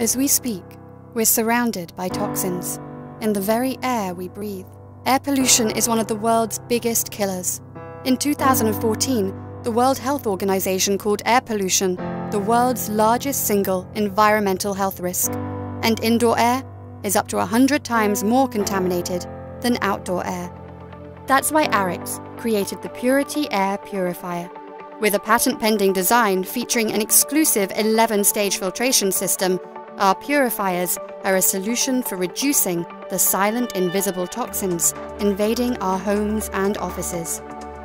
As we speak, we're surrounded by toxins in the very air we breathe. Air pollution is one of the world's biggest killers. In 2014, the World Health Organization called air pollution the world's largest single environmental health risk. And indoor air is up to 100 times more contaminated than outdoor air. That's why Ariix created the Puritii Air Purifier. With a patent pending design featuring an exclusive 11 stage filtration system our purifiers are a solution for reducing the silent, invisible toxins invading our homes and offices.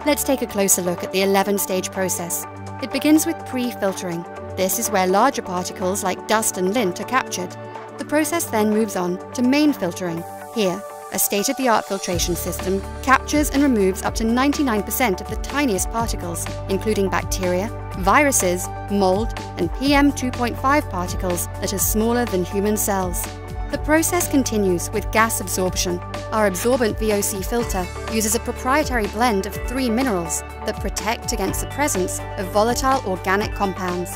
Let's take a closer look at the 11 stage process. It begins with pre filtering. This is where larger particles like dust and lint are captured. The process then moves on to main filtering. Here, a state of the art filtration system captures and removes up to 99% of the tiniest particles, including bacteria, viruses, mold, and PM 2.5 particles that are smaller than human cells. The process continues with gas absorption. Our absorbent VOC filter uses a proprietary blend of three minerals that protect against the presence of volatile organic compounds.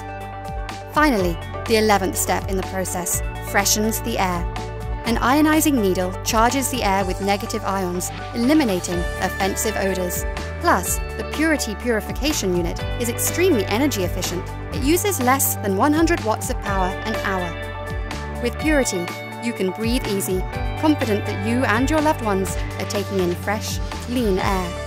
Finally, the 11th step in the process freshens the air. An ionizing needle charges the air with negative ions, eliminating offensive odors. Plus, the Puritii Purification Unit is extremely energy efficient. It uses less than 100 watts of power an hour. With Puritii, you can breathe easy, confident that you and your loved ones are taking in fresh, clean air.